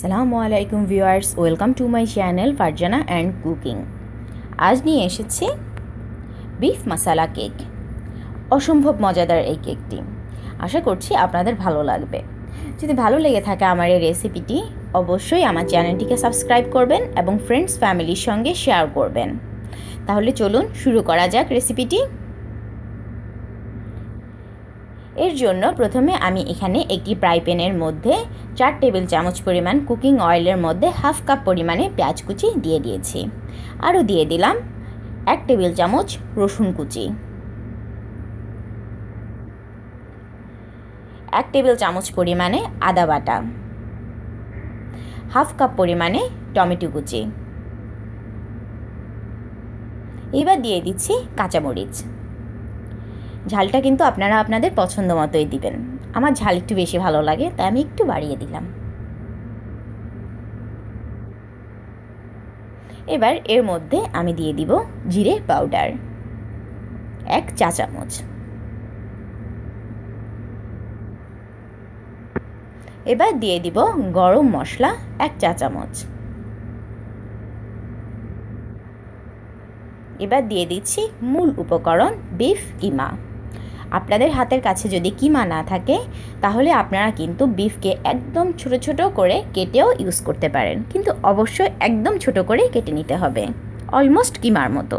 সালামু আলাইকুম viewers, welcome to my channel Farzana and cooking. আজ নিয়ে এসেছি বিফ মশালা কেক, অসম্ভব মজাদার এই কেকটি। আশা করছি আপনাদের ভালো লাগবে। যদি ভালো লেগে থাকে আমার এই রেসিপিটি, অবশ্যই আমার চ্যানেলটিকে সাবস্ক্রাইব করবেন এবং ফ্রেন্ডস ফ্যামিলির সঙ্গে শেয়ার করবেন। তাহলে চলুন শুরু করা যাক রেসিপিটি। এর জন্য প্রথমে আমি এখানে একটি ফ্রাই প্যানের মধ্যে চার টেবিল চামচ পরিমাণ কুকিং অয়েলের মধ্যে হাফ কাপ পরিমাণে পেঁয়াজ কুচি দিয়ে দিয়েছি। আরও দিয়ে দিলাম এক টেবিল চামচ রসুন কুচি। এক টেবিল চামচ পরিমাণে আদা বাটা। হাফ কাপ পরিমাণে টমেটো কুচি। এবার দিয়ে দিচ্ছি কাঁচামরিচ। ঝালটা কিন্তু আপনারা আপনাদের পছন্দ মতোই দিবেন। আমার ঝাল একটু বেশি ভালো লাগে, তাই আমি একটু বাড়িয়ে দিলাম। এবার এর মধ্যে আমি দিয়ে দিব জিরে পাউডার, এক চা চামচ। এবার দিয়ে দিব গরম মশলা, এক চা চামচ। এবার দিয়ে দিচ্ছি মূল উপকরণ বিফ কিমা। আপনাদের হাতের কাছে যদি কিমা না থাকে, তাহলে আপনারা কিন্তু বিফকে একদম ছোট ছোট করে কেটেও ইউজ করতে পারেন। কিন্তু অবশ্যই একদম ছোট করে কেটে নিতে হবে। অলমোস্ট কিমার মতো।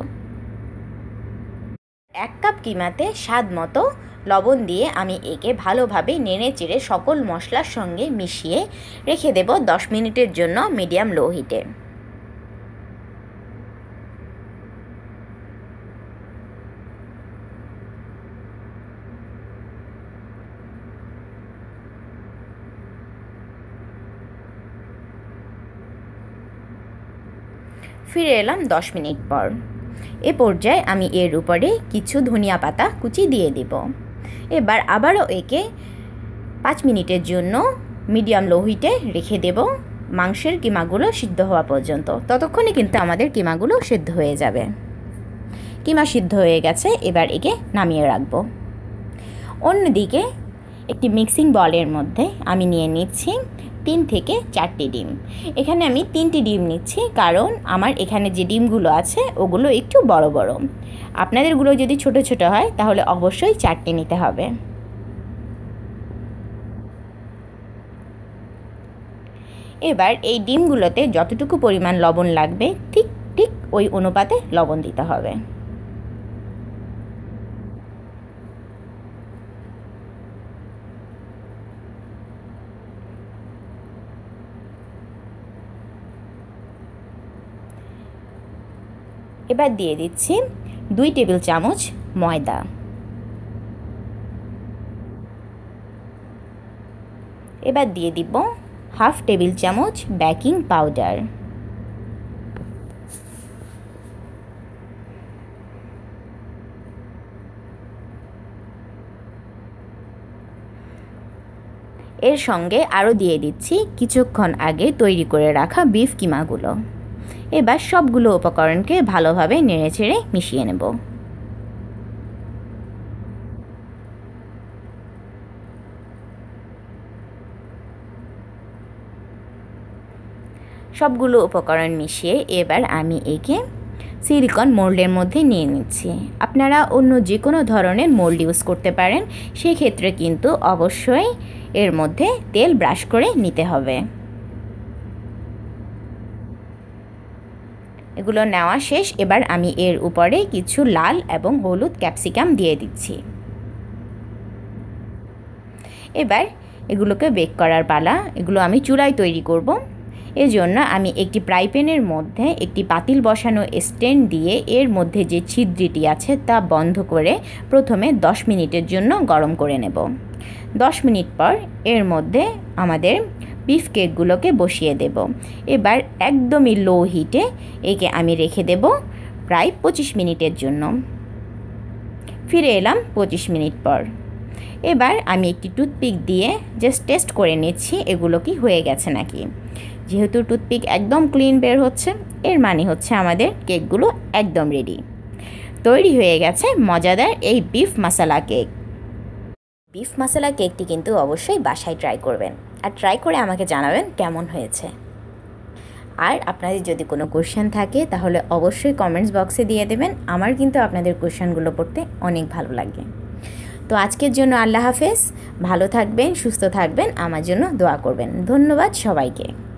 এক কাপ কিমাতে স্বাদ মতো লবণ দিয়ে আমি একে ভালোভাবে নেড়ে চেড়ে সকল মশলার সঙ্গে মিশিয়ে রেখে দেব দশ মিনিটের জন্য মিডিয়াম লো হিটে ফিরে এলাম দশ মিনিট পর। এ পর্যায়ে আমি এর উপরে কিছু ধনিয়া পাতা কুচি দিয়ে দেব। এবার আবারও একে পাঁচ মিনিটের জন্য মিডিয়াম লো হিটে রেখে দেব। মাংসের কিমাগুলো সিদ্ধ হওয়া পর্যন্ত। ততক্ষণে কিন্তু আমাদের কিমাগুলো সিদ্ধ হয়ে যাবে। কিমা সিদ্ধ হয়ে গেছে, এবার একে নামিয়ে রাখব। অন্যদিকে একটি মিক্সিং বলের মধ্যে আমি নিয়ে নিচ্ছি তিন থেকে চারটি ডিম। এখানে আমি তিনটি ডিম নিচ্ছি কারণ আমার এখানে যে ডিমগুলো আছে, ওগুলো একটু বড় বড়। আপনাদেরগুলো যদি ছোট ছোট হয়, তাহলে অবশ্যই চারটে নিতে হবে। এবার এই ডিমগুলোতে যতটুকু পরিমাণ লবণ লাগবে, ঠিক ঠিক ওই অনুপাতে লবণ দিতে হবে। এবার দিয়ে দিচ্ছি দুই টেবিল চামচ ময়দা। এবার দিয়ে দিব হাফ টেবিল চামচ বেকিং পাউডার। এর সঙ্গে আরও দিয়ে দিচ্ছি কিছুক্ষণ আগে তৈরি করে রাখা বিফ কিমাগুলো। এবার সবগুলো উপকরণকে ভালোভাবে নেড়েচেড়ে মিশিয়ে নেব। সবগুলো উপকরণ মিশিয়ে এবার আমি একে সিলিকন মোল্ডের মধ্যে নিয়ে নিচ্ছি। আপনারা অন্য যে কোনো ধরনের মোল্ড ইউজ করতে পারেন, সেক্ষেত্রে কিন্তু অবশ্যই এর মধ্যে তেল ব্রাশ করে নিতে হবে। এগুলো নেওয়া শেষ। এবার আমি এর উপরে কিছু লাল এবং হলুদ ক্যাপসিকাম দিয়ে দিচ্ছি। এবার এগুলোকে বেক করার পালা। এগুলো আমি চুলায় তৈরি করব। এজন্য আমি একটি ফ্রাই প্যানের মধ্যে একটি পাতিল বসানো স্ট্যান্ড দিয়ে এর মধ্যে যে ছিদ্রিটি আছে তা বন্ধ করে প্রথমে 10 মিনিটের জন্য গরম করে নেব। 10 মিনিট পর এর মধ্যে আমাদের বিফ কেকগুলোকে বসিয়ে দেব। এবার একদমই লো হিটে একে আমি রেখে দেব প্রায় পঁচিশ মিনিটের জন্য। ফিরে এলাম পঁচিশ মিনিট পর। এবার আমি একটি টুথপিক দিয়ে জাস্ট টেস্ট করে নিচ্ছি এগুলো কি হয়ে গেছে নাকি। যেহেতু টুথপিক একদম ক্লিন বের হচ্ছে, এর মানে হচ্ছে আমাদের কেকগুলো একদম রেডি তৈরি হয়ে গেছে মজাদার এই beef masala cake beef masala কেকটি কিন্তু অবশ্যই বাসায় ট্রাই করবেন। আর ট্রাই করে আমাকে জানাবেন কেমন হয়েছে। আর আপনাদের যদি কোনো কোশ্চেন থাকে, তাহলে অবশ্যই কমেন্টস বক্সে দিয়ে দেবেন। আমার কিন্তু আপনাদের কোশ্চেনগুলো পড়তে অনেক ভালো লাগে। তো আজকের জন্য আল্লাহ হাফেজ। ভালো থাকবেন, সুস্থ থাকবেন, আমার জন্য দোয়া করবেন। ধন্যবাদ সবাইকে।